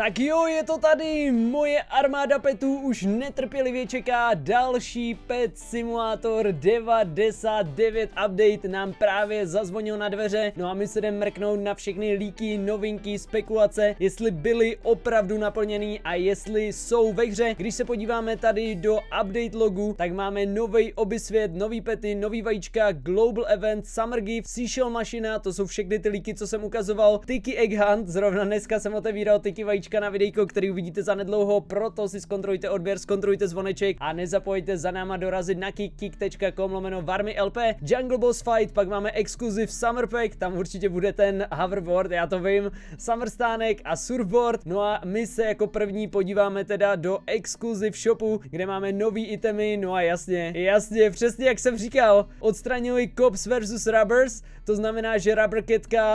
Tak jo, je to tady, moje armáda petů už netrpělivě čeká. Další Pet Simulator 99 update nám právě zazvonil na dveře, no a my se jdeme mrknout na všechny líky, novinky, spekulace, jestli byly opravdu naplněný a jestli jsou ve hře. Když se podíváme tady do update logu, tak máme nový obysvět, nový pety, nový vajíčka, global event, summer gift, seashell mašina, to jsou všechny ty líky, co jsem ukazoval, Tiki Egg Hunt, zrovna dneska jsem otevíral Tiki vajíčka vajíčka na videjko, který uvidíte za nedlouho, proto si zkontrolujte odběr, zkontrolujte zvoneček a nezapojte za náma dorazit na kick.com lomeno Varmy LP, Jungle Boss Fight, pak máme exkluziv Summer Pack, tam určitě bude ten hoverboard, já to vím, Summer stánek a surfboard, no a my se jako první podíváme teda do exkluziv shopu, kde máme nový itemy, no a jasně, jasně, přesně jak jsem říkal, odstranili Cops versus Rubbers, to znamená, že Rubber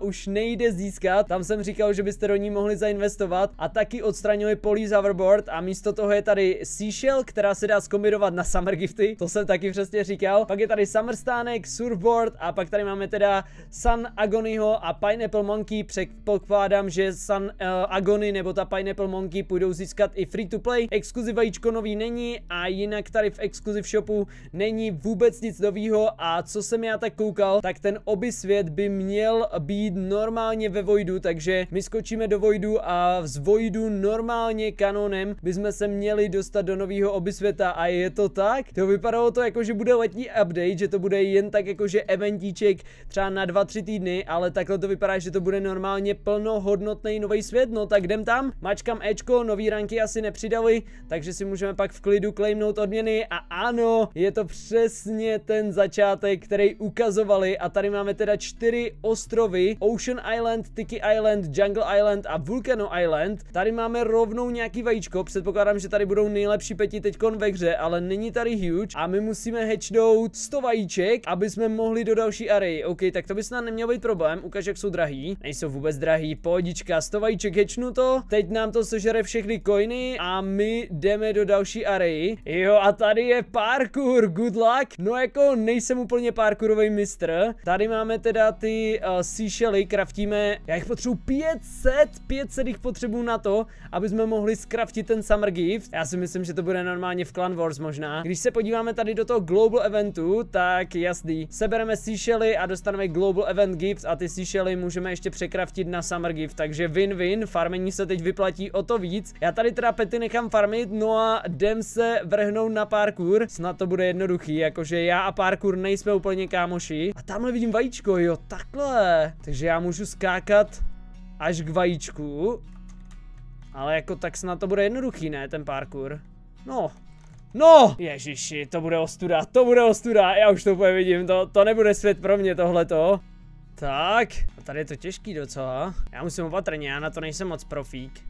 už nejde získat, tam jsem říkal, že byste do ní mohli zainvestovat a taky odstranili Police Hoverboard a místo toho je tady Seashell, která se dá zkombinovat na Summer Gifty, to jsem taky přesně říkal. Pak je tady Summer Stánek, Surfboard a pak tady máme teda Sun Agonyho a Pineapple Monkey. Předpokládám, že Sun uh, Agony nebo ta Pineapple Monkey půjdou získat i free to play. Exkluziv vajíčko nový není a jinak tady v exkluziv shopu není vůbec nic novýho a co jsem já tak koukal, tak ten oby svět by měl být normálně ve Voidu, takže my skočíme do Voidu a z Voidu normálně kanonem bychom se měli dostat do nového obysvěta a je to tak? To vypadalo to jako, že bude letní update, že to bude jen tak jako, že eventíček třeba na 2-3 týdny, ale takhle to vypadá, že to bude normálně plnohodnotný nový svět, no tak jdem tam, mačkám Ečko, nový ranky asi nepřidali, takže si můžeme pak v klidu claimnout odměny. A ano, je to přesně ten začátek, který ukazovali. A tady máme teda čtyři ostrovy, Ocean Island, Tiki Island, Jungle Island a Volcano Island, Tady máme rovnou nějaký vajíčko, předpokládám, že tady budou nejlepší peti teďkon ve hře, ale není tady huge a my musíme hatchnout 100 vajíček, aby jsme mohli do další array. OK, tak to by snad neměl být problém, ukáž, jak jsou drahý. Nejsou vůbec drahý, pohodička, 100 vajíček hatchnu to, teď nám to sežere všechny coiny a my jdeme do další array. Jo, a tady je parkour, good luck. No jako nejsem úplně parkourový mistr. Tady máme teda ty uh, seashely, kraftíme, já jich potřebuji 500, 500 jich potřebuji na to, aby jsme mohli skraftit ten Summer Gift. Já si myslím, že to bude normálně v Clan Wars možná. Když se podíváme tady do toho Global Eventu, tak jasný. Sebereme Seashely a dostaneme Global Event Gifts a ty Seashely můžeme ještě překraftit na Summer Gift. Takže win-win, farmení se teď vyplatí o to víc. Já tady teda pety nechám farmit, no a jdem se vrhnout na parkour. Snad to bude jednoduchý, jakože já a parkour nejsme úplně kámoši. A tamhle vidím vajíčko, jo, takhle. Takže já můžu skákat až k vajíčku ale jako tak snad to bude jednoduchý, ne, ten parkour. No, No, ježiši, to bude ostuda, to bude ostuda, já už to úplně vidím, to, to nebude svět pro mě tohleto. Tak, a tady je to těžký docela. Já musím opatrně, já na to nejsem moc profík.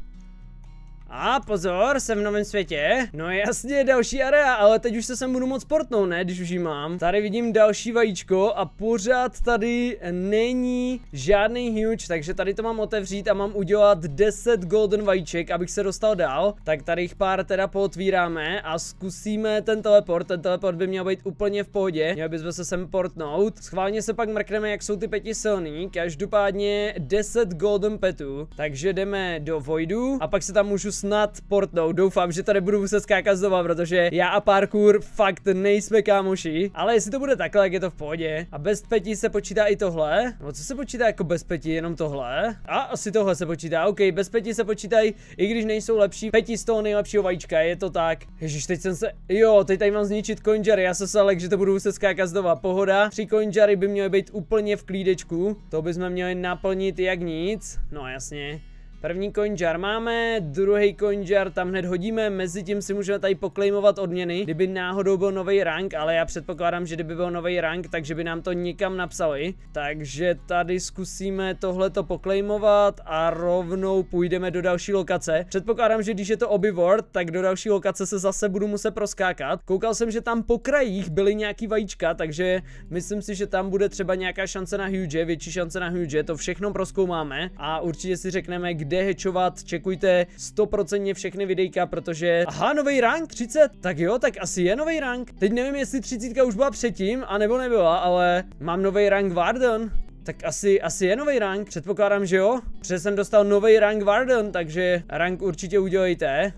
A pozor, jsem v novém světě. No jasně, další area, ale teď už se sem budu moc portnout, ne, když už ji mám. Tady vidím další vajíčko a pořád tady není žádný huge, takže tady to mám otevřít a mám udělat 10 golden vajíček, abych se dostal dál. Tak tady jich pár teda pootvíráme a zkusíme ten teleport. Ten teleport by měl být úplně v pohodě. Měli bychom se sem portnout. Schválně se pak mrkneme, jak jsou ty pěti silný. Každopádně 10 golden petů. Takže jdeme do Voidu a pak se tam můžu snad portnout. Doufám, že to nebudu muset skákat znova, protože já a parkour fakt nejsme kámoši. Ale jestli to bude takhle, jak je to v pohodě. A bez petí se počítá i tohle. No co se počítá jako bez petí, jenom tohle? A asi tohle se počítá. OK, bez petí se počítají, i když nejsou lepší. Petí z toho nejlepšího vajíčka, je to tak. Ježíš, teď jsem se. Jo, teď tady mám zničit coinjary. Já se salek, že to budu muset skákat znova. Pohoda. Tři coinjary by měly být úplně v klídečku. To bychom měli naplnit jak nic. No jasně. První coin jar máme, druhý coin jar tam hned hodíme, mezi tím si můžeme tady poklejmovat odměny, kdyby náhodou byl nový rank, ale já předpokládám, že kdyby byl nový rank, takže by nám to nikam napsali. Takže tady zkusíme tohleto poklejmovat a rovnou půjdeme do další lokace. Předpokládám, že když je to obyvord, tak do další lokace se zase budu muset proskákat. Koukal jsem, že tam po krajích byly nějaký vajíčka, takže myslím si, že tam bude třeba nějaká šance na huge, větší šance na huge, to všechno proskoumáme a určitě si řekneme, kde hečovat, čekujte 100% všechny videjka, protože... Aha, nový rank 30, tak jo, tak asi je nový rank. Teď nevím, jestli 30 už byla předtím, anebo nebyla, ale mám nový rank Warden. Tak asi, asi je nový rank, předpokládám, že jo? Protože jsem dostal nový rank Warden, takže rank určitě udělejte.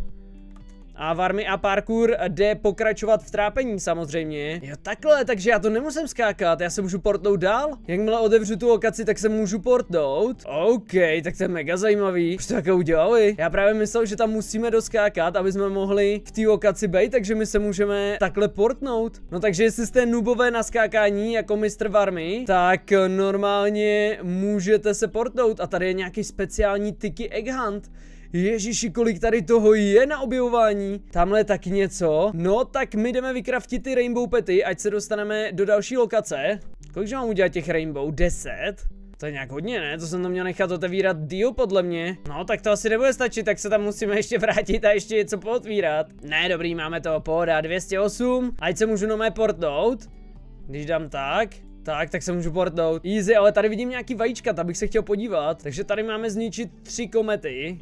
A Varmy a parkour jde pokračovat v trápení samozřejmě. Jo takhle, takže já to nemusím skákat, já se můžu portnout dál. Jakmile otevřu tu lokaci, tak se můžu portnout. OK, tak to je mega zajímavý. Už to také udělali. Já právě myslel, že tam musíme doskákat, aby jsme mohli v té lokaci být, takže my se můžeme takhle portnout. No takže jestli jste nubové na skákání jako Mr. Varmy, tak normálně můžete se portnout. A tady je nějaký speciální Tiki Egg Hunt. Ježiši, kolik tady toho je na objevování. Tamhle tak něco. No, tak my jdeme vykraftit ty rainbow pety, ať se dostaneme do další lokace. Kolik mám udělat těch rainbow? 10? To je nějak hodně, ne? To jsem to měl nechat otevírat deal podle mě. No, tak to asi nebude stačit, tak se tam musíme ještě vrátit a ještě něco pootvírat. Ne, dobrý, máme to, pohoda, 208. Ať se můžu mé portnout. Když dám tak, tak, tak se můžu portnout. Easy, ale tady vidím nějaký vajíčka, tam bych se chtěl podívat. Takže tady máme zničit tři komety.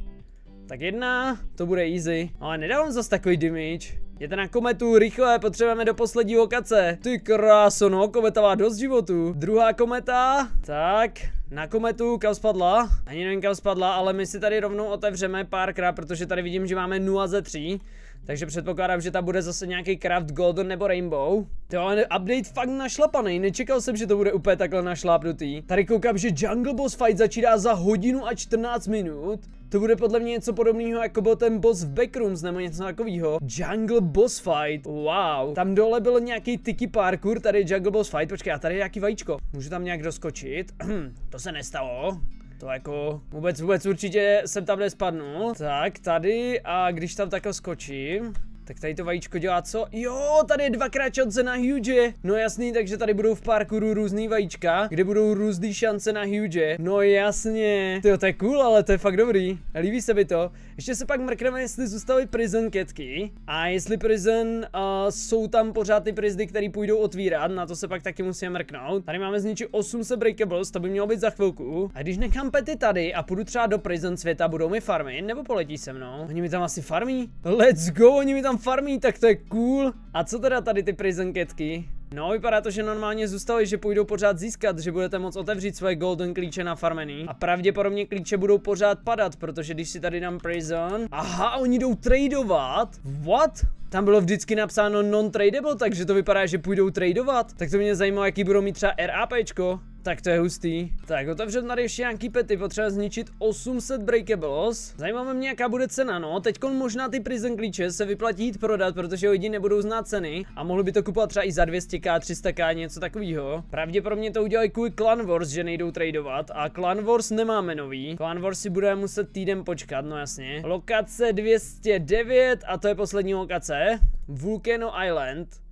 Tak jedna, to bude easy. Ale nedávám zase takový damage. Jděte na kometu, rychle, potřebujeme do poslední lokace. Ty kráso, no, kometa má dost životu. Druhá kometa, tak, na kometu, kam spadla? Ani nevím kam spadla, ale my si tady rovnou otevřeme párkrát, protože tady vidím, že máme 0 ze 3. Takže předpokládám, že tam bude zase nějaký Craft Golden nebo Rainbow. To je update fakt našlapaný, nečekal jsem, že to bude úplně takhle našlápnutý. Tady koukám, že Jungle Boss Fight začíná za hodinu a 14 minut. To bude podle mě něco podobného, jako byl ten boss v Backrooms nebo něco takového. Jungle Boss Fight, wow. Tam dole byl nějaký tiki parkour, tady Jungle Boss Fight, počkej, a tady je nějaký vajíčko. Můžu tam nějak doskočit? to se nestalo. To jako vůbec, vůbec určitě jsem tam nespadnul. Tak, tady a když tam takhle skočím, tak tady to vajíčko dělá co? Jo, tady je dvakrát šance na huge. No jasný, takže tady budou v parkouru různý vajíčka, kde budou různý šance na huge. No jasně. Tyjo, to je cool, ale to je fakt dobrý. Líbí se mi to. Ještě se pak mrkneme, jestli zůstaly prison ketky. A jestli prison uh, jsou tam pořád ty prizdy, které půjdou otvírat, na to se pak taky musíme mrknout. Tady máme zničit 800 breakables, to by mělo být za chvilku. A když nechám pety tady a půjdu třeba do prison světa, budou mi farmy, nebo poletí se mnou? Oni mi tam asi farmí? Let's go, oni mi tam farmí, tak to je cool. A co teda tady ty prison ketky? No, vypadá to, že normálně zůstali, že půjdou pořád získat, že budete moct otevřít svoje golden klíče na farmený. A pravděpodobně klíče budou pořád padat, protože když si tady dám prison... Aha, oni jdou tradovat? What? Tam bylo vždycky napsáno non-tradable, takže to vypadá, že půjdou tradovat. Tak to mě zajímalo, jaký budou mít třeba RAPčko. Tak to je hustý. Tak otevřem tady ještě nějaký pety, potřeba zničit 800 breakables. Zajímavé mě, jaká bude cena, no. Teď možná ty prison klíče se vyplatí jít prodat, protože lidi nebudou znát ceny a mohli by to kupovat třeba i za 200k, 300k, něco takového. Pravděpodobně to udělají kvůli Clan Wars, že nejdou tradovat a Clan Wars nemáme nový. Clan Wars si budeme muset týden počkat, no jasně. Lokace 209 a to je poslední lokace. Volcano Island.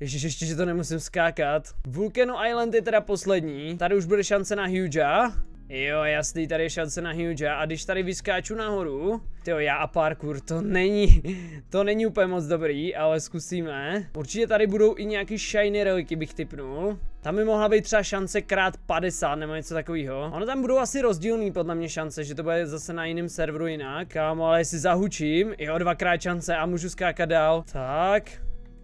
Ježiš, ještě, že to nemusím skákat. Volcano Island je teda poslední. Tady už bude šance na Huja. Jo, jasný, tady je šance na Huja. A když tady vyskáču nahoru, jo, já a parkour, to není, to není úplně moc dobrý, ale zkusíme. Určitě tady budou i nějaký shiny reliky, bych typnul. Tam by mohla být třeba šance krát 50 nebo něco takového. Ono tam budou asi rozdílný podle mě šance, že to bude zase na jiném serveru jinak. Kámo, ale jestli zahučím, jo, dvakrát šance a můžu skákat dál. Tak,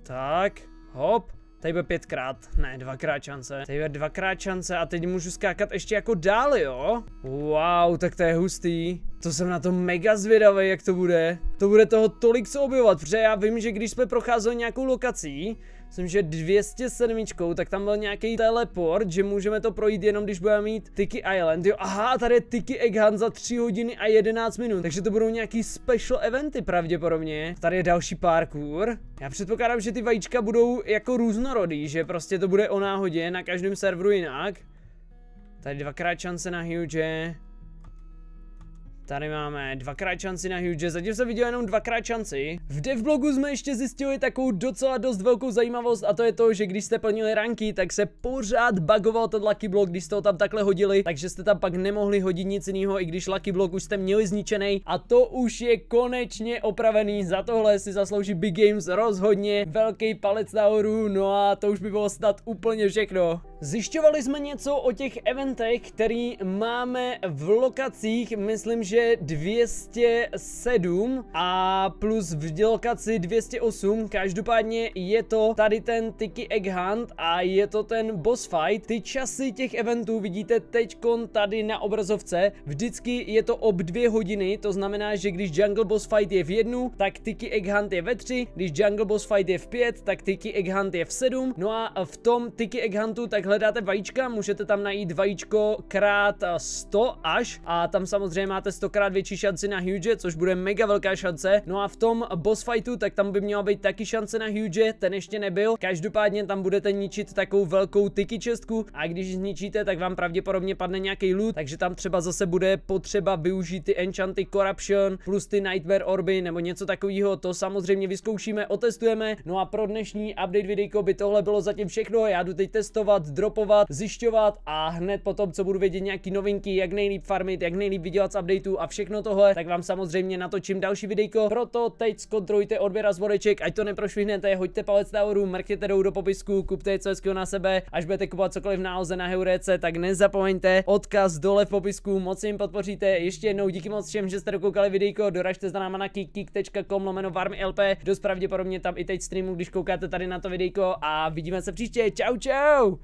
tak. Hop. Tady bude pětkrát, ne, dvakrát šance. Tady bude dvakrát šance a teď můžu skákat ještě jako dál, jo? Wow, tak to je hustý. To jsem na to mega zvědavý, jak to bude. To bude toho tolik co objevovat, protože já vím, že když jsme procházeli nějakou lokací, myslím, že 207, tak tam byl nějaký teleport, že můžeme to projít jenom když budeme mít Tiki Island. Jo, aha, tady je Tiki Egg Hunt za 3 hodiny a 11 minut, takže to budou nějaký special eventy pravděpodobně. Tady je další parkour. Já předpokládám, že ty vajíčka budou jako různorodý, že prostě to bude o náhodě na každém serveru jinak. Tady dvakrát šance na huge. Tady máme dvakrát šanci na huge, zatím jsem viděl jenom dvakrát šanci. V devblogu jsme ještě zjistili takovou docela dost velkou zajímavost a to je to, že když jste plnili ranky, tak se pořád bugoval ten Lucky Block, když jste ho tam takhle hodili, takže jste tam pak nemohli hodit nic jiného, i když Lucky Block už jste měli zničený a to už je konečně opravený. Za tohle si zaslouží Big Games rozhodně velký palec nahoru, no a to už by bylo snad úplně všechno. Zjišťovali jsme něco o těch eventech, který máme v lokacích, myslím, že 207 a plus v lokaci 208, každopádně je to tady ten Tiki Egg Hunt a je to ten boss fight. Ty časy těch eventů vidíte teďkon tady na obrazovce, vždycky je to ob dvě hodiny, to znamená, že když Jungle Boss Fight je v jednu, tak Tiki Egg Hunt je ve tři, když Jungle Boss Fight je v pět, tak Tiki Egg Hunt je v sedm, no a v tom Tiki Egg Huntu tak hledáte vajíčka, můžete tam najít vajíčko krát 100 až a tam samozřejmě máte 100 krát větší šanci na huge, což bude mega velká šance. No a v tom boss fightu, tak tam by měla být taky šance na huge, ten ještě nebyl. Každopádně tam budete ničit takovou velkou tiki čestku a když zničíte, tak vám pravděpodobně padne nějaký loot, takže tam třeba zase bude potřeba využít ty enchanty corruption plus ty nightmare orby nebo něco takového. To samozřejmě vyzkoušíme, otestujeme. No a pro dnešní update videjko by tohle bylo zatím všechno. Já jdu teď testovat, dropovat, zjišťovat a hned potom, co budu vědět nějaký novinky, jak nejlíp farmit, jak nejlíp vydělat z updateů a všechno tohle, tak vám samozřejmě natočím další videjko. Proto teď zkontrolujte odběr a zvodeček, ať to neprošvihnete, hoďte palec nahoru, mrkněte jdou do popisku, kupte něco hezkého na sebe, až budete kupovat cokoliv náhoze na Heurece, tak nezapomeňte odkaz dole v popisku, moc jim podpoříte. Ještě jednou díky moc všem, že jste dokoukali videjko, doražte za náma na kik.com lomeno LP, dost pravděpodobně tam i teď streamu, když koukáte tady na to videjko a vidíme se příště. Čau čau!